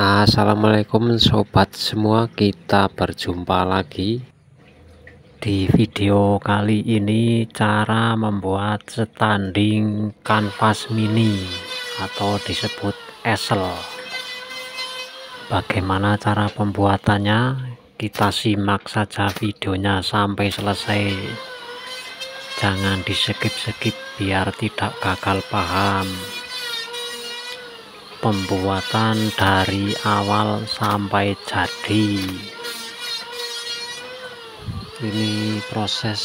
Assalamualaikum sobat semua. Kita berjumpa lagi di video kali ini cara membuat standing kanvas mini atau disebut esel. Bagaimana cara pembuatannya? Kita simak saja videonya sampai selesai. Jangan di skip-skip biar tidak gagal paham pembuatan dari awal sampai jadi. Ini proses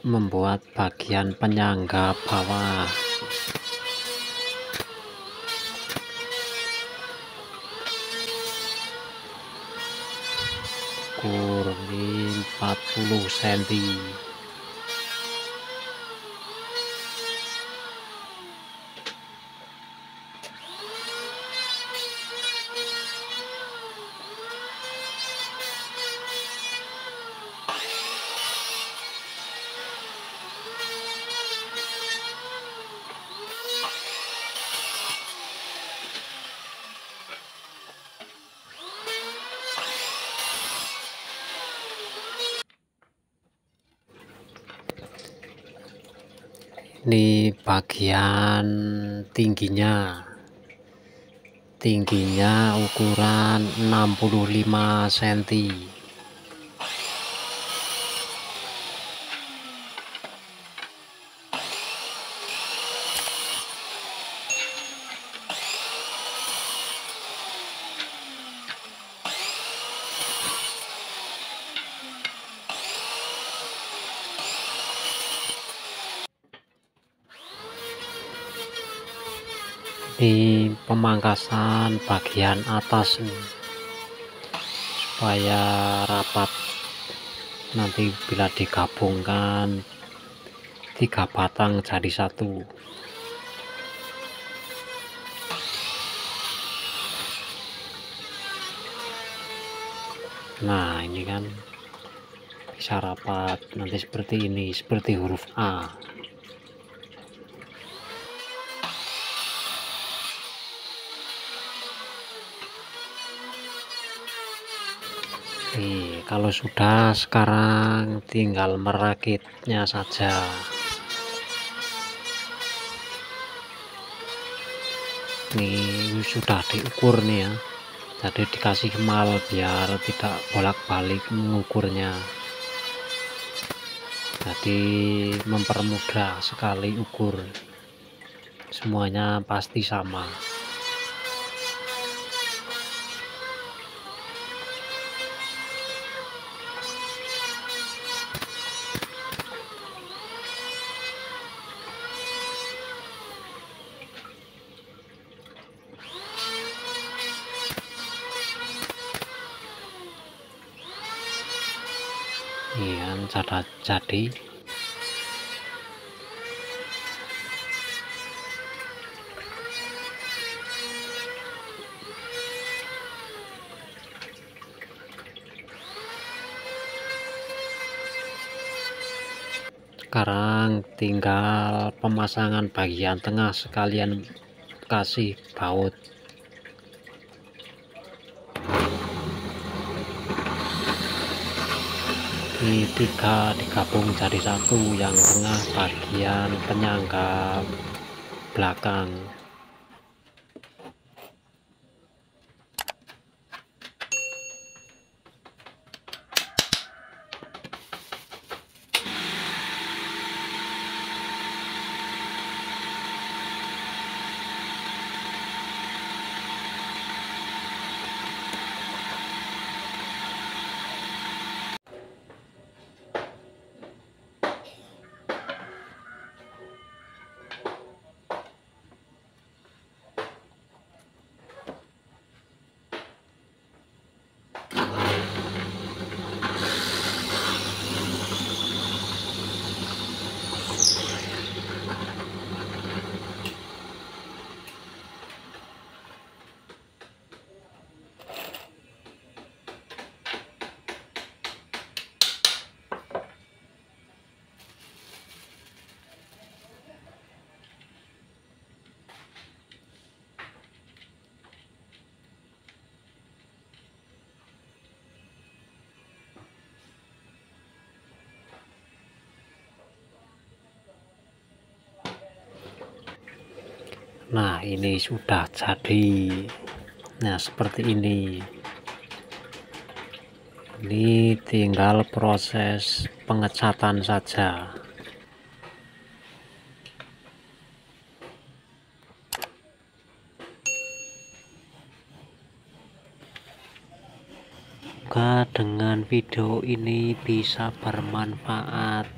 membuat bagian penyangga bawah. Kurang 40 cm ini bagian tingginya. Tingginya ukuran 65 cm di pemangkasan bagian atas supaya rapat. Nanti bila digabungkan tiga batang jadi satu. Nah ini kan bisa rapat. Nanti seperti ini seperti huruf A Nih, kalau sudah sekarang tinggal merakitnya saja. Nih sudah diukur nih ya. Jadi dikasih kemal biar tidak bolak-balik mengukurnya. Jadi mempermudah sekali ukur. Semuanya pasti sama. Iya cara jadi sekarang tinggal pemasangan bagian tengah sekalian kasih baut ini tiga digabung jadi satu yang tengah bagian penyangga belakang nah ini sudah jadi. Nah seperti ini. Ini tinggal proses pengecatan saja. Semoga dengan video ini bisa bermanfaat.